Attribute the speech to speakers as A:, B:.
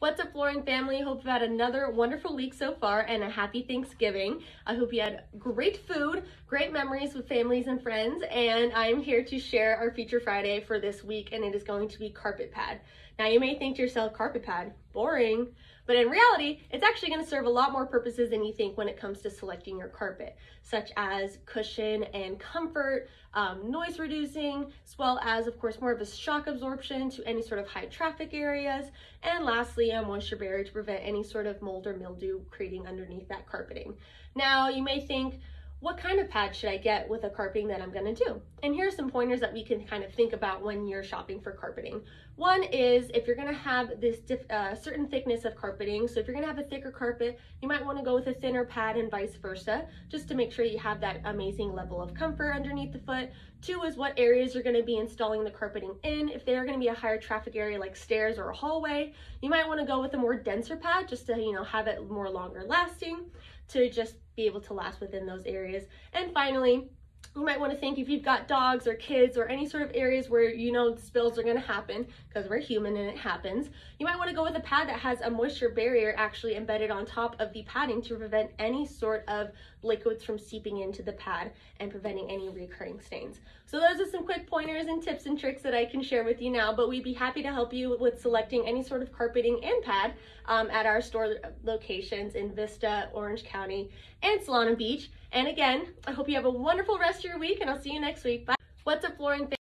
A: What's up, Flooring family? Hope you've had another wonderful week so far and a happy Thanksgiving. I hope you had great food, great memories with families and friends, and I'm here to share our Feature Friday for this week, and it is going to be carpet pad. Now, you may think to yourself, carpet pad, boring, but in reality, it's actually going to serve a lot more purposes than you think when it comes to selecting your carpet, such as cushion and comfort, um, noise reducing, as well as, of course, more of a shock absorption to any sort of high traffic areas, and lastly, a moisture barrier to prevent any sort of mold or mildew creating underneath that carpeting. Now, you may think, what kind of pad should I get with a carpeting that I'm gonna do? And here are some pointers that we can kind of think about when you're shopping for carpeting. One is if you're gonna have this uh, certain thickness of carpeting, so if you're gonna have a thicker carpet, you might wanna go with a thinner pad and vice versa, just to make sure you have that amazing level of comfort underneath the foot. Two is what areas you're gonna be installing the carpeting in. If they're gonna be a higher traffic area like stairs or a hallway, you might wanna go with a more denser pad just to you know have it more longer lasting to just be able to last within those areas. And finally, you might want to think if you've got dogs or kids or any sort of areas where you know spills are going to happen because we're human and it happens, you might want to go with a pad that has a moisture barrier actually embedded on top of the padding to prevent any sort of liquids from seeping into the pad and preventing any recurring stains. So those are some quick pointers and tips and tricks that I can share with you now, but we'd be happy to help you with selecting any sort of carpeting and pad um, at our store locations in Vista, Orange County, and Solana Beach. And again, I hope you have a wonderful rest of your week and I'll see you next week. Bye. What's up, flooring